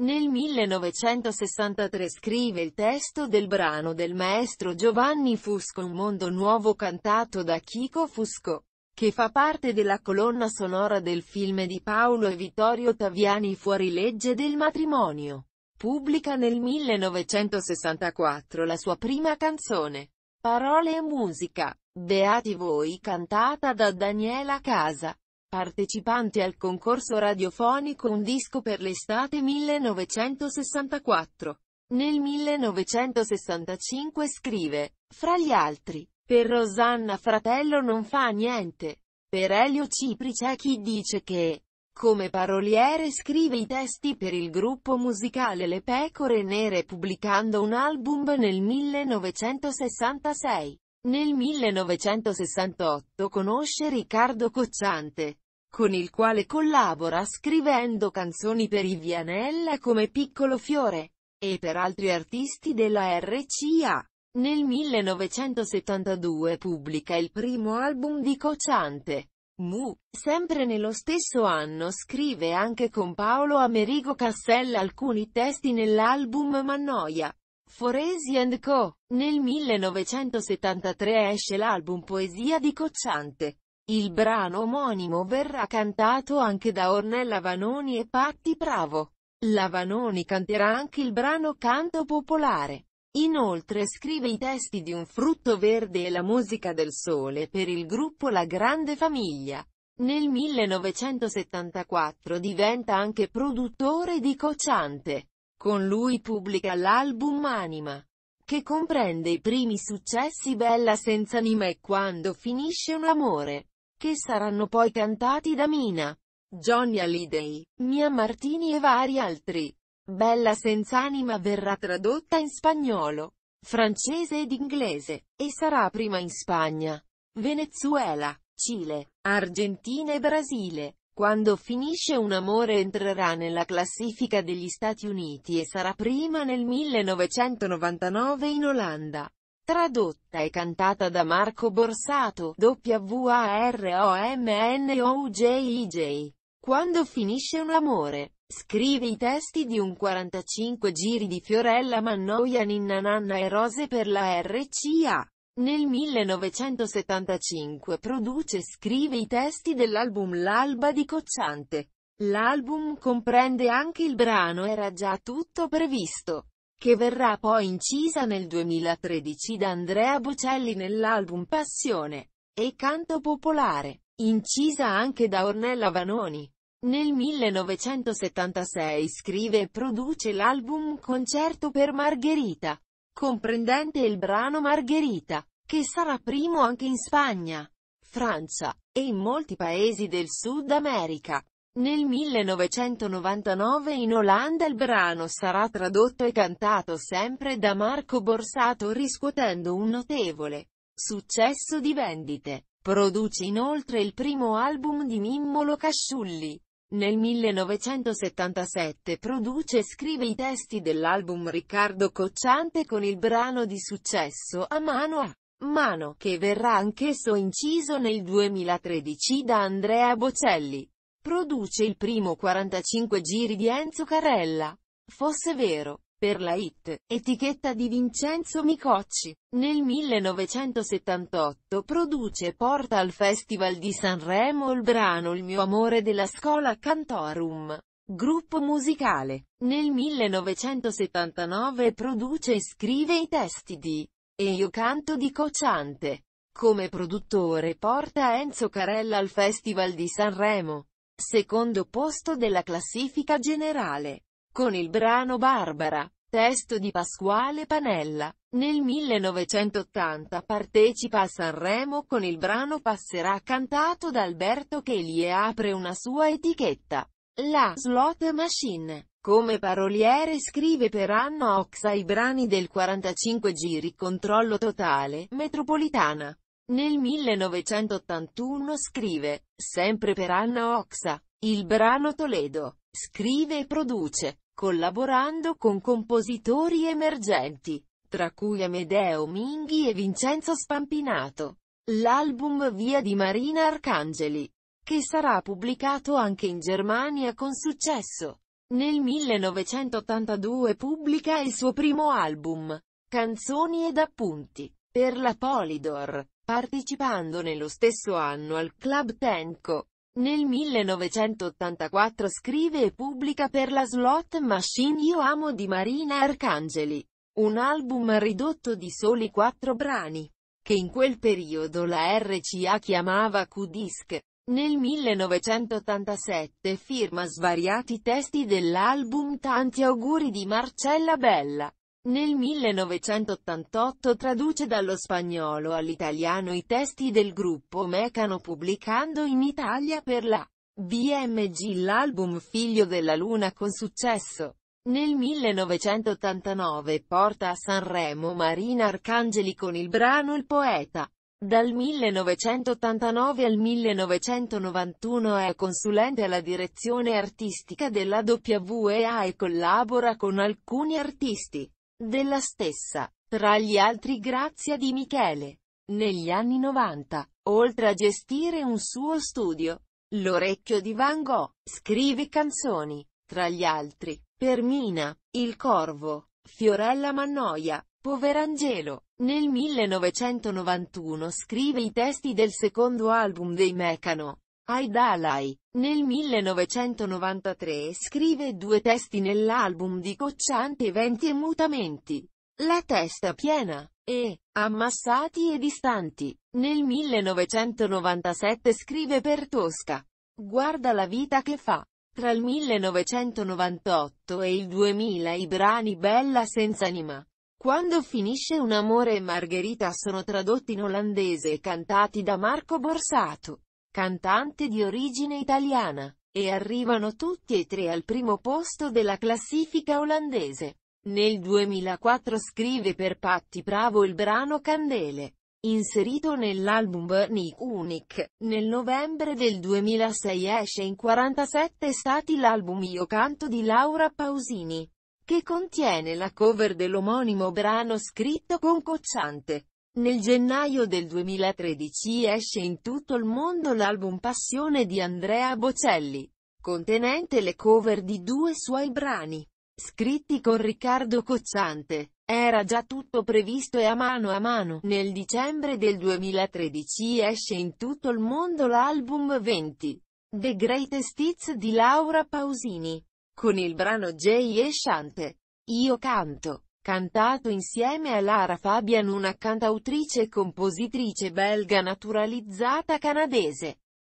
Nel 1963 scrive il testo del brano del maestro Giovanni Fusco Un mondo nuovo cantato da Chico Fusco, che fa parte della colonna sonora del film di Paolo e Vittorio Taviani Fuori legge del matrimonio. Pubblica nel 1964 la sua prima canzone, Parole e musica, Beati voi cantata da Daniela Casa. Partecipanti al concorso radiofonico Un disco per l'estate 1964. Nel 1965 scrive, fra gli altri, per Rosanna Fratello non fa niente. Per Elio Cipri c'è chi dice che, come paroliere scrive i testi per il gruppo musicale Le Pecore Nere pubblicando un album nel 1966. Nel 1968 conosce Riccardo Cocciante, con il quale collabora scrivendo canzoni per i Vianella come Piccolo Fiore, e per altri artisti della RCA. Nel 1972 pubblica il primo album di Cocciante. Mu, sempre nello stesso anno scrive anche con Paolo Amerigo Cassella alcuni testi nell'album Mannoia. Foresi and Co. Nel 1973 esce l'album Poesia di Cocciante. Il brano omonimo verrà cantato anche da Ornella Vanoni e Patti Bravo. La Vanoni canterà anche il brano Canto Popolare. Inoltre scrive i testi di Un frutto verde e la musica del sole per il gruppo La Grande Famiglia. Nel 1974 diventa anche produttore di Cocciante. Con lui pubblica l'album Anima, che comprende i primi successi Bella senza anima e Quando finisce un amore, che saranno poi cantati da Mina, Johnny Hallyday, Mia Martini e vari altri. Bella senza anima verrà tradotta in spagnolo, francese ed inglese, e sarà prima in Spagna, Venezuela, Cile, Argentina e Brasile. Quando finisce un amore entrerà nella classifica degli Stati Uniti e sarà prima nel 1999 in Olanda. Tradotta e cantata da Marco Borsato, W-A-R-O-M-N-O-J-I-J. Quando finisce un amore, scrive i testi di un 45 giri di Fiorella Mannoia Ninna Nanna e Rose per la RCA. Nel 1975 produce e scrive i testi dell'album L'alba di Cocciante. L'album comprende anche il brano Era già tutto previsto, che verrà poi incisa nel 2013 da Andrea Bocelli nell'album Passione, e Canto Popolare, incisa anche da Ornella Vanoni. Nel 1976 scrive e produce l'album Concerto per Margherita, comprendente il brano Margherita, che sarà primo anche in Spagna, Francia, e in molti paesi del Sud America. Nel 1999 in Olanda il brano sarà tradotto e cantato sempre da Marco Borsato riscuotendo un notevole successo di vendite. Produce inoltre il primo album di Mimmolo Casciulli. Nel 1977 produce e scrive i testi dell'album Riccardo Cocciante con il brano di successo A mano a mano, che verrà anch'esso inciso nel 2013 da Andrea Bocelli. Produce il primo 45 giri di Enzo Carella. Fosse vero, per la hit, etichetta di Vincenzo Micocci. Nel 1978 produce e porta al Festival di Sanremo il brano Il mio amore della Scola Cantorum. Gruppo musicale. Nel 1979 produce e scrive i testi di E io canto di Cocciante. Come produttore porta Enzo Carella al Festival di Sanremo. Secondo posto della classifica generale con il brano Barbara, testo di Pasquale Panella. Nel 1980 partecipa a Sanremo con il brano Passerà cantato da Alberto Cheli e apre una sua etichetta, la Slot Machine. Come paroliere scrive per Anna Oxa i brani del 45 giri Controllo Totale, Metropolitana. Nel 1981 scrive, sempre per Anna Oxa, il brano Toledo. Scrive e produce, collaborando con compositori emergenti, tra cui Amedeo Minghi e Vincenzo Spampinato. L'album Via di Marina Arcangeli, che sarà pubblicato anche in Germania con successo. Nel 1982 pubblica il suo primo album, Canzoni ed appunti, per la Polydor, partecipando nello stesso anno al Club Tenco. Nel 1984 scrive e pubblica per la slot machine Io amo di Marina Arcangeli, un album ridotto di soli quattro brani, che in quel periodo la RCA chiamava Q-Disc. Nel 1987 firma svariati testi dell'album Tanti auguri di Marcella Bella. Nel 1988 traduce dallo spagnolo all'italiano i testi del gruppo Mecano pubblicando in Italia per la BMG l'album Figlio della Luna con successo. Nel 1989 porta a Sanremo Marina Arcangeli con il brano Il Poeta. Dal 1989 al 1991 è consulente alla direzione artistica della WEA e collabora con alcuni artisti della stessa, tra gli altri Grazia di Michele. Negli anni 90, oltre a gestire un suo studio, L'Orecchio di Van Gogh, scrive canzoni, tra gli altri, per Mina, Il Corvo, Fiorella Mannoia, Poverangelo. Nel 1991 scrive i testi del secondo album dei Mecano, Ai Dalai. Nel 1993 scrive due testi nell'album di Cocciante Eventi e Mutamenti. La testa piena e Ammassati e distanti. Nel 1997 scrive per Tosca. Guarda la vita che fa. Tra il 1998 e il 2000 i brani Bella senza anima. Quando finisce un amore e Margherita sono tradotti in olandese e cantati da Marco Borsato, cantante di origine italiana, e arrivano tutti e tre al primo posto della classifica olandese. Nel 2004 scrive per Patti Bravo il brano Candele, inserito nell'album Burning Unique. Nel novembre del 2006 esce in 47 stati l'album Io canto di Laura Pausini che contiene la cover dell'omonimo brano scritto con Cocciante. Nel gennaio del 2013 esce in tutto il mondo l'album Passione di Andrea Bocelli, contenente le cover di due suoi brani, scritti con Riccardo Cocciante. Era già tutto previsto e a mano a mano. Nel dicembre del 2013 esce in tutto il mondo l'album 20, The Greatest Hits di Laura Pausini con il brano Jay e Shante. Io canto, cantato insieme a Lara Fabian una cantautrice e compositrice belga naturalizzata canadese.